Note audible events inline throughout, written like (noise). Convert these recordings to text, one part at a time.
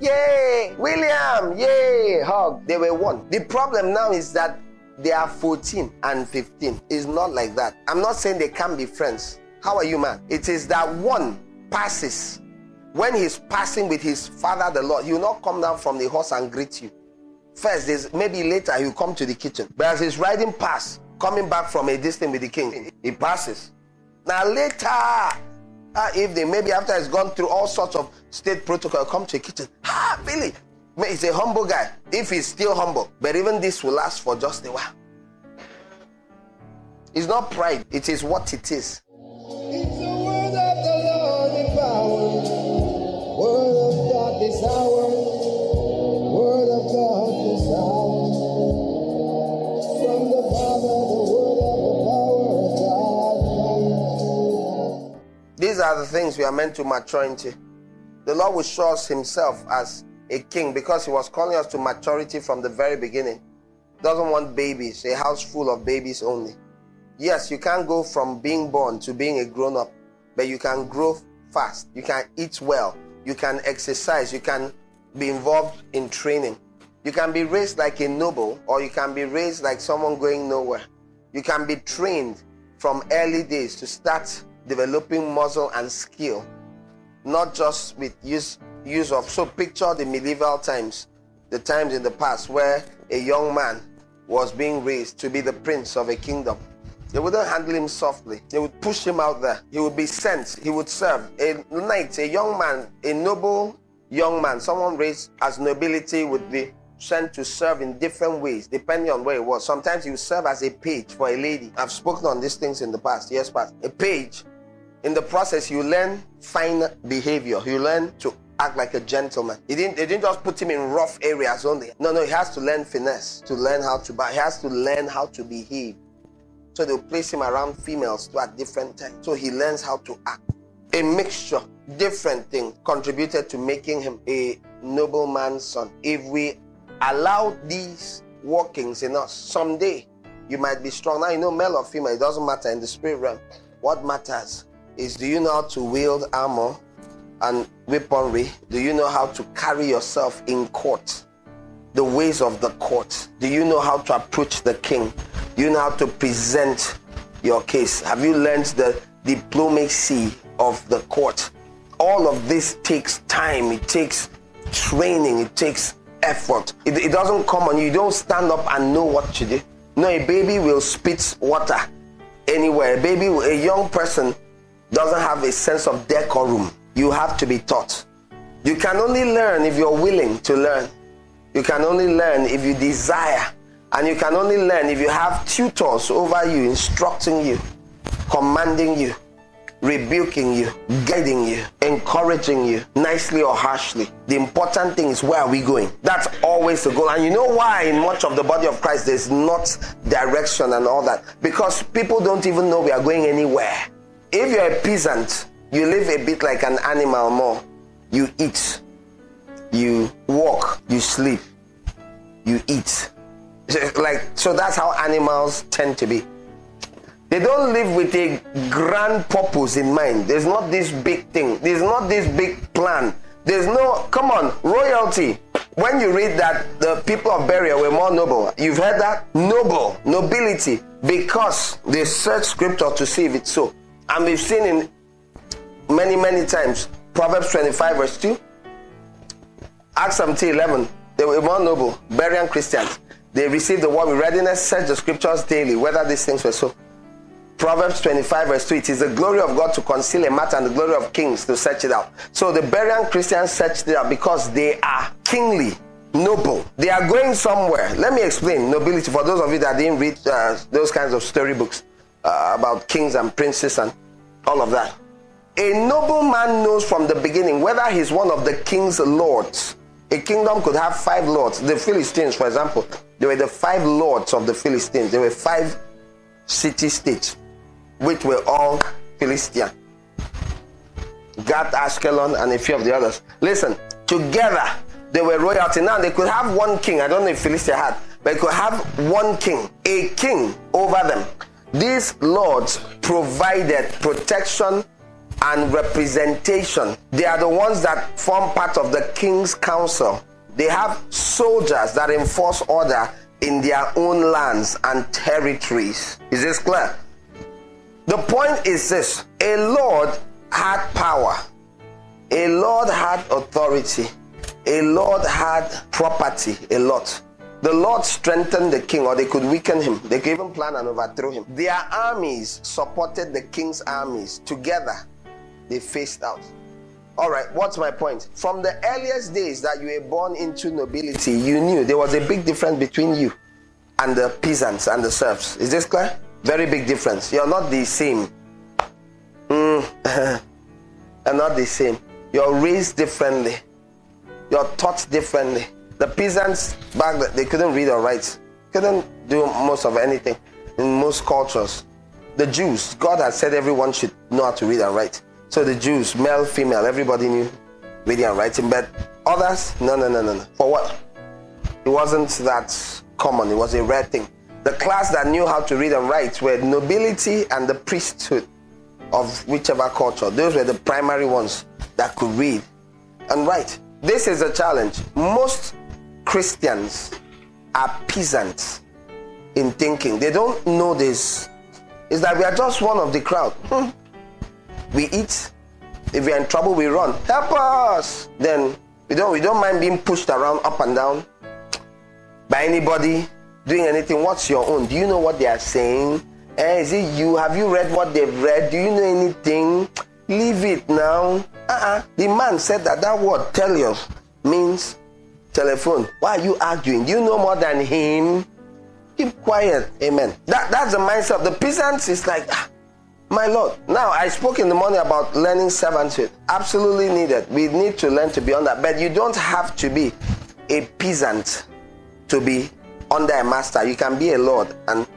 Yay! William! Yay! Hug. They were one. The problem now is that they are 14 and 15. It's not like that. I'm not saying they can't be friends. How are you, man? It is that one passes. When he's passing with his father, the Lord, he will not come down from the horse and greet you. First, maybe later he'll come to the kitchen. But as he's riding past, coming back from a distance with the king, he passes. Now later, uh, evening, maybe after he's gone through all sorts of state protocol, come to a kitchen. Ah, Billy, he's a humble guy. If he's still humble, but even this will last for just a while. It's not pride, it is what it is. It's the word of the Lord power. Word of God. These are the things we are meant to mature into. The Lord will show us Himself as a king because He was calling us to maturity from the very beginning. Doesn't want babies, a house full of babies only. Yes, you can't go from being born to being a grown up, but you can grow fast. You can eat well. You can exercise. You can be involved in training. You can be raised like a noble, or you can be raised like someone going nowhere. You can be trained from early days to start developing muscle and skill, not just with use, use of. So, picture the medieval times, the times in the past where a young man was being raised to be the prince of a kingdom they wouldn't handle him softly. They would push him out there. He would be sent. He would serve. A knight, a young man, a noble young man, someone raised as nobility would be sent to serve in different ways depending on where it was. Sometimes you serve as a page for a lady. I've spoken on these things in the past, years past. A page. In the process, you learn fine behavior. You learn to act like a gentleman. He didn't, they didn't just put him in rough areas only. No, no, he has to learn finesse, to learn how to buy. He has to learn how to behave. So they'll place him around females at different times. So he learns how to act. A mixture, different thing contributed to making him a nobleman's son. If we allow these workings in us, someday you might be strong. Now you know male or female, it doesn't matter in the spirit realm. What matters is do you know how to wield armor and weaponry? Do you know how to carry yourself in court? The ways of the court. Do you know how to approach the king? Do you know how to present your case? Have you learned the diplomacy of the court? All of this takes time, it takes training, it takes effort. It, it doesn't come on you. You don't stand up and know what to do. No, a baby will spit water anywhere. A baby, a young person doesn't have a sense of decorum. You have to be taught. You can only learn if you're willing to learn. You can only learn if you desire and you can only learn if you have tutors over you, instructing you, commanding you, rebuking you, guiding you, encouraging you, nicely or harshly. The important thing is where are we going? That's always the goal. And you know why in much of the body of Christ there's not direction and all that? Because people don't even know we are going anywhere. If you're a peasant, you live a bit like an animal more. You eat, you walk, you sleep, you eat. (laughs) Like so that's how animals tend to be. They don't live with a grand purpose in mind. There's not this big thing. There's not this big plan. There's no come on royalty. When you read that the people of Berea were more noble. You've heard that? Noble. Nobility. Because they search scripture to see if it's so and we've seen in many many times proverbs 25 verse 2 acts 17 11 they were more noble Berean christians they received the word with readiness, search the scriptures daily, whether these things were so. Proverbs 25, verse 2 it is the glory of God to conceal a matter and the glory of kings to search it out. So the Berean Christians searched it out because they are kingly, noble. They are going somewhere. Let me explain nobility for those of you that didn't read uh, those kinds of storybooks uh, about kings and princes and all of that. A nobleman knows from the beginning whether he's one of the king's lords. A kingdom could have five lords. The Philistines, for example, they were the five lords of the Philistines. There were five city states, which were all Philistine. Gath, Ashkelon, and a few of the others. Listen, together they were royalty. Now they could have one king. I don't know if Philistia had, but they could have one king, a king over them. These lords provided protection and representation. They are the ones that form part of the king's council. They have soldiers that enforce order in their own lands and territories. Is this clear? The point is this a Lord had power, a Lord had authority, a Lord had property, a lot. The Lord strengthened the king, or they could weaken him. They could even plan and overthrow him. Their armies supported the king's armies. Together, they faced out. All right, what's my point? From the earliest days that you were born into nobility, you knew there was a big difference between you and the peasants and the serfs. Is this clear? Very big difference. You're not the same. (laughs) Mm. are not the same. You're raised differently. You're taught differently. The peasants back then, they couldn't read or write, couldn't do most of anything in most cultures. The Jews, God had said everyone should know how to read and write. So the Jews, male, female, everybody knew reading and writing. But others, no, no, no, no, no. For what? It wasn't that common. It was a rare thing. The class that knew how to read and write were nobility and the priesthood of whichever culture. Those were the primary ones that could read and write. This is a challenge. Most Christians are peasants in thinking. They don't know this. Is that we are just one of the crowd. Hmm. We eat. If we are in trouble, we run. Help us. Then we don't we don't mind being pushed around up and down by anybody doing anything. What's your own? Do you know what they are saying? Eh, is it you? Have you read what they've read? Do you know anything? Leave it now. Uh-uh. The man said that that word teleios means telephone. Why are you arguing? You know more than him? Keep quiet. Amen. That, that's the mindset. Of the peasants is like, ah, my Lord. Now, I spoke in the morning about learning servanthood. Absolutely needed. We need to learn to be on that. But you don't have to be a peasant to be under a master. You can be a Lord and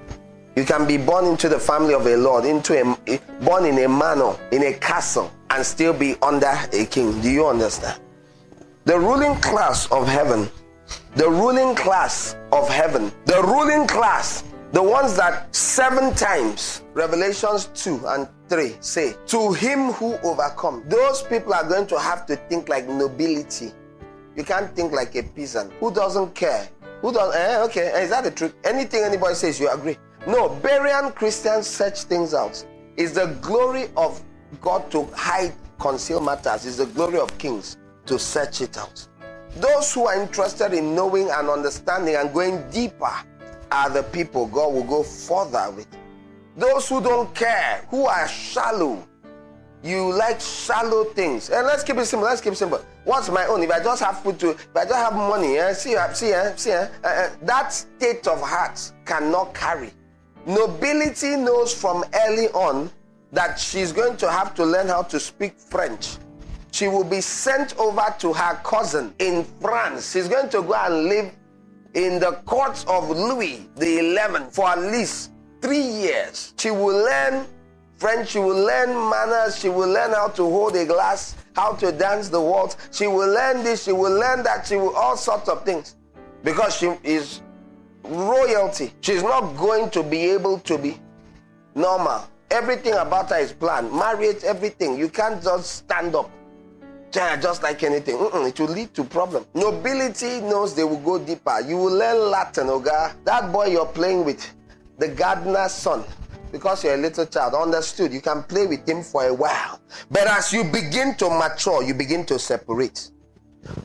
you can be born into the family of a Lord, into a born in a manor, in a castle, and still be under a king. Do you understand? The ruling class of heaven, the ruling class of heaven, the ruling class, the ones that seven times, Revelations 2 and 3 say, To him who overcome, those people are going to have to think like nobility. You can't think like a peasant who doesn't care. Who does eh, okay, is that the truth? Anything anybody says, you agree. No, Berean Christians search things out. It's the glory of God to hide, conceal matters. It's the glory of kings to search it out. Those who are interested in knowing and understanding and going deeper are the people God will go further with. Those who don't care, who are shallow, you like shallow things. And let's keep it simple. Let's keep it simple. What's my own? If I just have food to, if I just have money, eh, see, eh, see, eh, see, eh, eh, eh, that state of heart cannot carry. Nobility knows from early on that she's going to have to learn how to speak French she will be sent over to her cousin in France. She's going to go and live in the courts of Louis XI for at least three years. She will learn French, she will learn manners, she will learn how to hold a glass, how to dance the waltz. She will learn this, she will learn that, she will all sorts of things because she is royalty. She's not going to be able to be normal. Everything about her is planned. Marriage, everything. You can't just stand up just like anything. Mm-mm, it will lead to problem. Nobility knows they will go deeper. You will learn Latin, Oga. That boy you're playing with, the gardener's son, because you're a little child, understood. You can play with him for a while. But as you begin to mature, you begin to separate.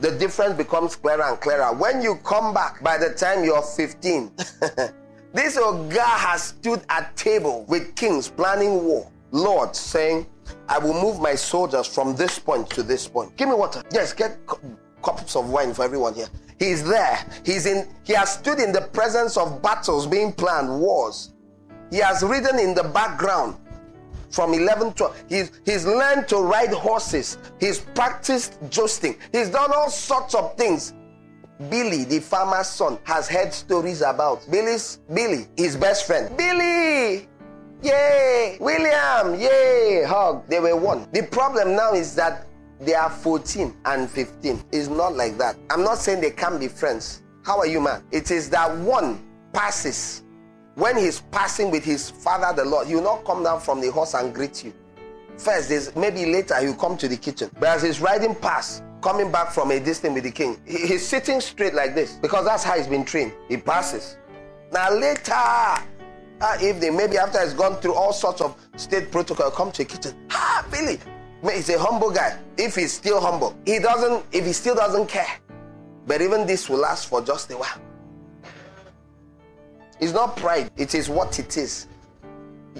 The difference becomes clearer and clearer. When you come back, by the time you're 15, (laughs) this Oga has stood at table with kings planning war. Lord saying, I will move my soldiers from this point to this point. Give me water. Yes, get cups of wine for everyone here. He's there. He's in. He has stood in the presence of battles being planned, wars. He has ridden in the background from 11 to he's he's learned to ride horses he's practiced jousting he's done all sorts of things billy the farmer's son has heard stories about billy's billy his best friend billy Yay! William! Yay! Hug. They were one. The problem now is that they are 14 and 15. It's not like that. I'm not saying they can't be friends. How are you, man? It is that one passes. When he's passing with his father, the Lord, he will not come down from the horse and greet you. first, maybe later he'll come to the kitchen. But as he's riding past, coming back from a distance with the king, he's sitting straight like this because that's how he's been trained. He passes. Now later, uh, evening, maybe after he's gone through all sorts of state protocol, come to the kitchen. Ah, Billy, he's a humble guy. If he's still humble, he doesn't. If he still doesn't care, but even this will last for just a while. It's not pride. It is what it is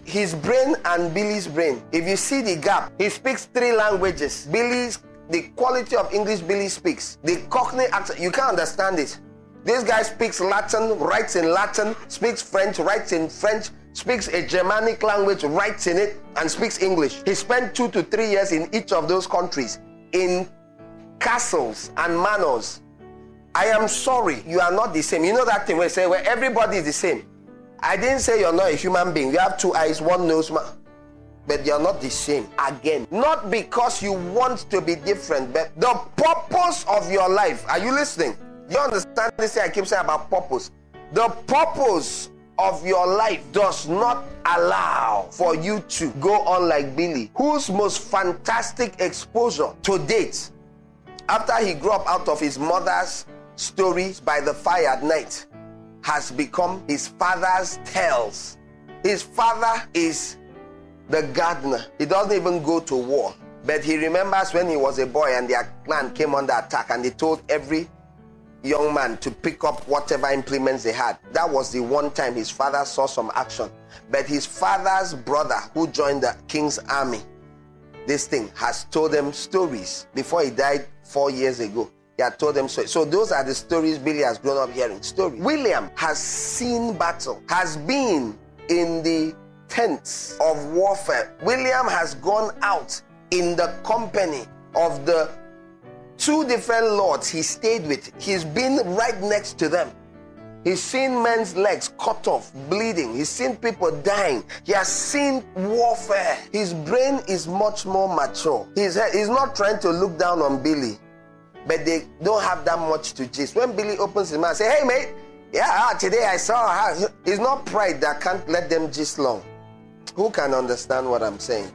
his brain and Billy's brain. If you see the gap, he speaks three languages. Billy's the quality of English Billy speaks, the Cockney accent, you can't understand it. This guy speaks Latin, writes in Latin, speaks French, writes in French, speaks a Germanic language, writes in it, and speaks English. He spent two to three years in each of those countries in castles and manors. I am sorry, you are not the same. You know that thing where say where everybody is the same. I didn't say you're not a human being. You have two eyes, one nose, but you're not the same. Again, not because you want to be different, but the purpose of your life. Are you listening? You understand this thing I keep saying about purpose? The purpose of your life does not allow for you to go on like Billy, whose most fantastic exposure to date, after he grew up out of his mother's stories by the fire at night, has become his father's tales. His father is the gardener. He doesn't even go to war. But he remembers when he was a boy and their clan came under attack and they told every young man to pick up whatever implements they had. That was the one time his father saw some action. But his father's brother, who joined the king's army, this thing has told them stories before he died four years ago. He had told them so. So those are the stories Billy has grown up hearing. Story. William has seen battle, has been in the tents of warfare. William has gone out in the company of the two different lords he stayed with. He's been right next to them. He's seen men's legs cut off, bleeding. He's seen people dying. He has seen warfare. His brain is much more mature. He's, he's not trying to look down on Billy but they don't have that much to gist. When Billy opens his mouth, say, "Hey, mate, yeah, ah, today I saw her." It's not pride that can't let them gist long. Who can understand what I'm saying?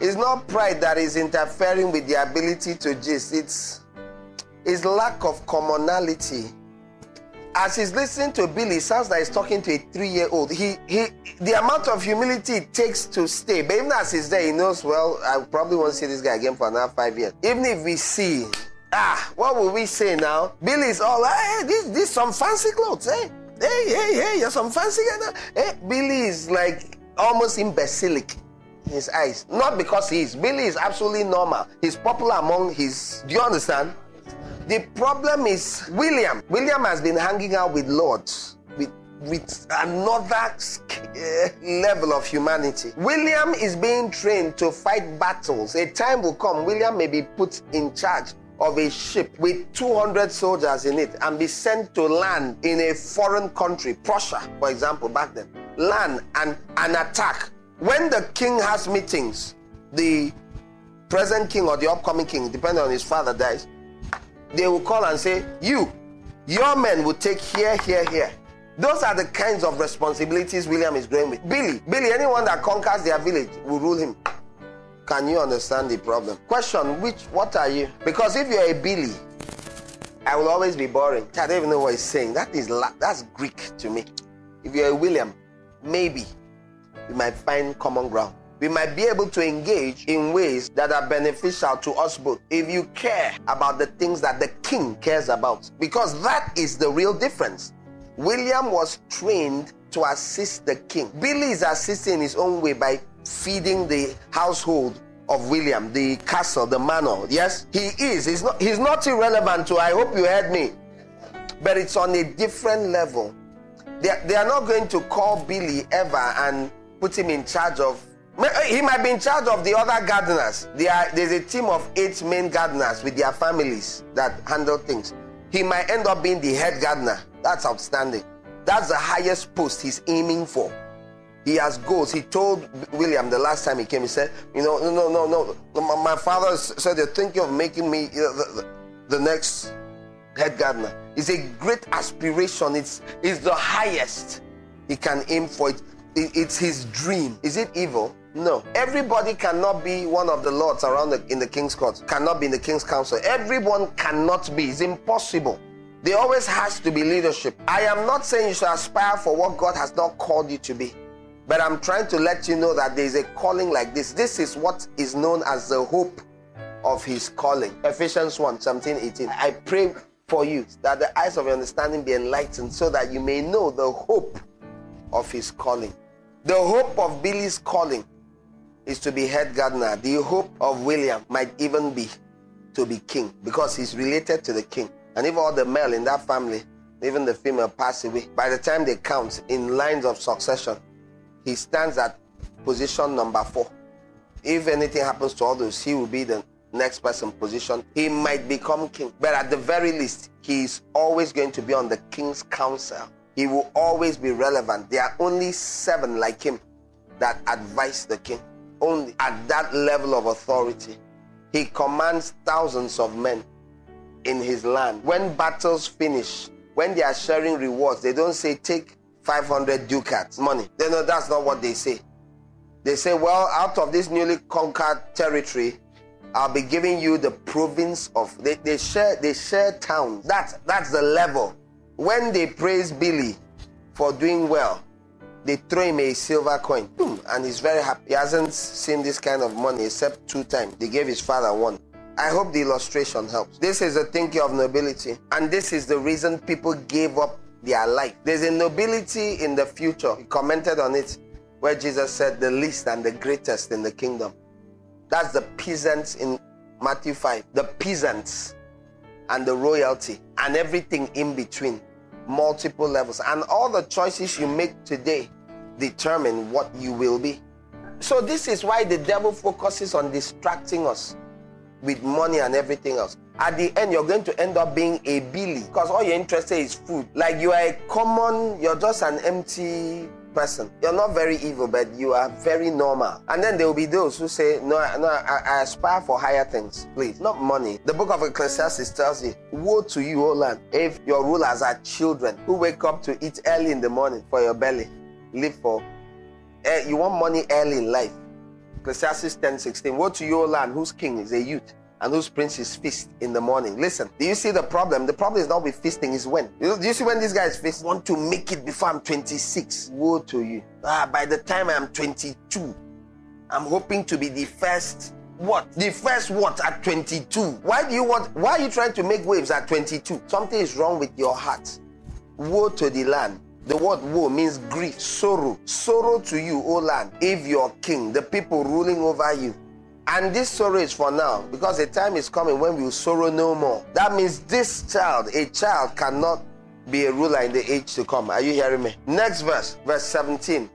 It's not pride that is interfering with the ability to gist. It's it's lack of commonality. As he's listening to Billy, sounds like he's talking to a three-year-old. He he the amount of humility it takes to stay. But even as he's there, he knows well, I probably won't see this guy again for another five years. Even if we see Ah, what will we say now? Billy's all, hey, this, this some fancy clothes, hey, hey, hey, hey, you're some fancy guy. now. Hey, Billy is like almost imbecilic in his eyes. Not because he is. Billy is absolutely normal. He's popular among his. Do you understand? The problem is William. William has been hanging out with lords, with with another eh, level of humanity. William is being trained to fight battles. A time will come, William may be put in charge of a ship with 200 soldiers in it and be sent to land in a foreign country, Prussia, for example, back then, land and an attack. When the king has meetings, the present king or the upcoming king, depending on his father, dies, they will call and say, You, your men will take here, here, here. Those are the kinds of responsibilities William is going with. Billy, Billy, anyone that conquers their village will rule him. Can you understand the problem? Question, which, what are you? Because if you're a Billy, I will always be boring. I don't even know what he's saying. That is, that's Greek to me. If you're a William, maybe we might find common ground. We might be able to engage in ways that are beneficial to us both if you care about the things that the king cares about. Because that is the real difference. William was trained to assist the king. Billy is assisting in his own way by feeding the household of William, the castle, the manor. Yes, he is. He's not, he's not irrelevant to, I hope you heard me. But it's on a different level. They, they are not going to call Billy ever and put him in charge of. Eh, he might be in charge of the other gardeners. Are, there's a team of eight main gardeners with their families that handle things. He might end up being the head gardener. That's outstanding. That's the highest post he's aiming for. He has goals. He told William the last time he came, he said, You know, no, no, no, no. My father said they're thinking of making me the, the, the next head gardener. It's a great aspiration. It's, it's the highest he can aim for it. It's his dream. Is it evil? No. Everybody cannot be one of the lords around the, in the king's court. Cannot be in the king's council. Everyone cannot be. It's impossible. There always has to be leadership. I am not saying you should aspire for what God has not called you to be. But I'm trying to let you know that there is a calling like this. This is what is known as the hope of his calling. Ephesians 1 17, 18. I pray for you that the eyes of your understanding be enlightened so that you may know the hope of his calling. The hope of Billy's calling is to be head gardener. The hope of William might even be to be king because he's related to the king. And if all the male in that family, even the female, pass away, by the time they count in lines of succession, he stands at position number four. If anything happens to others, he will be the next person position. He might become king, but at the very least, he is always going to be on the king's council. He will always be relevant. There are only seven like him that advise the king only at that level of authority. He commands thousands of men in his land. When battles finish, when they are sharing rewards, they don't say, take 500 ducats money. They know that's not what they say. They say, well, out of this newly conquered territory, I'll be giving you the province of they, they share they share towns. That's that's the level. When they praise Billy for doing well, they throw him a silver coin. Boom, and he's very happy. He hasn't seen this kind of money except two times. They gave his father one. I hope the illustration helps. This is the thinking of nobility, and this is the reason people gave up their life. There's a nobility in the future. He commented on it where Jesus said, The least and the greatest in the kingdom. That's the peasants in Matthew 5. The peasants and the royalty and everything in between. Multiple levels. And all the choices you make today determine what you will be. So, this is why the devil focuses on distracting us with money and everything else. At the end, you're going to end up being a Billy because all you're interested is food. Like you are a common, you're just an empty person. You're not very evil, but you are very normal. And then there will be those who say, No, no, I, I aspire for higher things. Please, not money. The book of Ecclesiastes tells you, Woe to you, O land, if your rulers are children who wake up to eat early in the morning for your belly live for. Uh, you want money early in life. Ecclesiastes 10 16. Woe to your land whose king is a youth and prince is feast in the morning. Listen, do you see the problem? The problem is not with feasting, is when. Do you see when these guys feast? Want to make it before I'm 26. Woe to you. Ah, by the time I'm 22, I'm hoping to be the first what? The first what at 22? Why do you want why are you trying to make waves at 22? Something is wrong with your heart. Woe to the land the word woe means grief, sorrow. Sorrow to you, O land, if you're king, the people ruling over you. And this sorrow is for now because the time is coming when we will sorrow no more. That means this child, a child, cannot be a ruler in the age to come. Are you hearing me? Next verse, verse 17.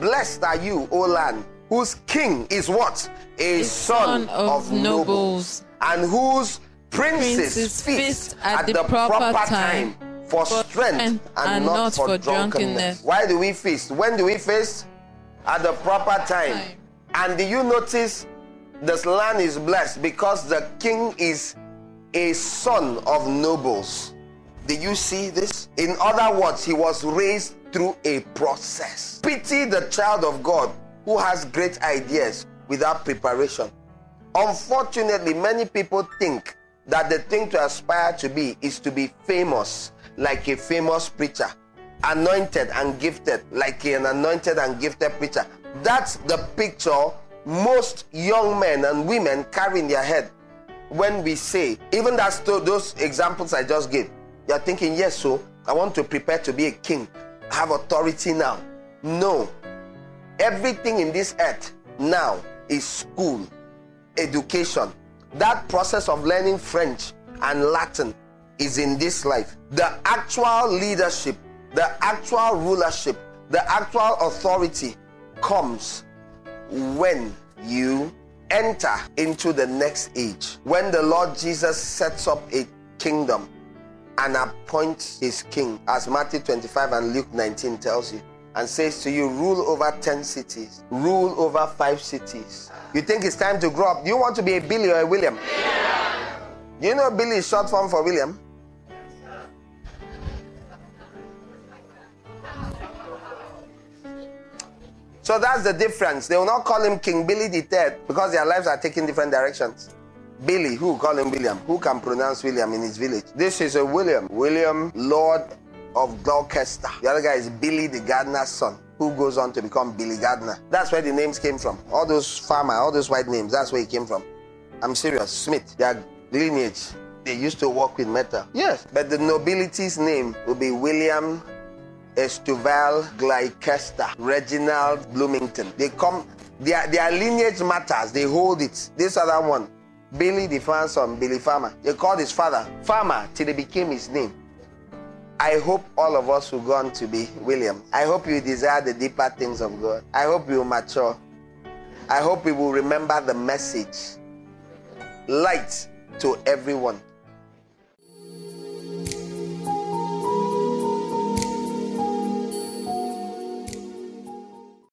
Blessed are you, O land, whose king is what? A, son, son, of, of nobles, nobles, and whose princes, princes feast at, at the, the, proper, proper time. time for, strength and, and, not, not for, for drunkenness. drunkenness. Why do we feast? When do we feast? At the proper time. time. And do you notice this land is blessed because the king is a son of nobles? Do you see this? In other words, he was raised through a process. Pity the child of God who has great ideas without preparation. Unfortunately, many people think that the thing to aspire to be is to be famous like a famous preacher, anointed and gifted like an anointed and gifted preacher. That's the picture most young men and women carry in their head when we say, even that's those examples I just gave. You're thinking, yes, so I want to prepare to be a king, I have authority now. No. Everything in this earth now is school, education. That process of learning French and Latin is in this life. The actual leadership, the actual rulership, the actual authority comes when you enter into the next age. When the Lord Jesus sets up a kingdom and appoints his king, as Matthew 25 and Luke 19 tells you, and says to you, rule over 10 cities, rule over five cities. You think it's time to grow up? Do you want to be a Billy or a William? Yeah. You know Billy is short form for William? So that's the difference. They will not call him King Billy the Third because their lives are taking different directions. Billy, who call him William? Who can pronounce William in his village? This is a William. William, Lord of Gloucester. The other guy is Billy the gardener's son, who goes on to become Billy Gardner. That's where the names came from. All those farmer, all those white names, that's where it came from. I'm serious. Smith, their lineage. They used to work with metal. Yes. But the nobility's name will be William Estuval Gloucester, Reginald Bloomington. They come, their, their lineage matters. They hold it. This other one, Billy the farmer's son, Billy Farmer. They called his father Farmer till it became his name. I hope all of us will go on to be William. I hope you desire the deeper things of God. I hope you will mature. I hope we will remember the message. Light to everyone.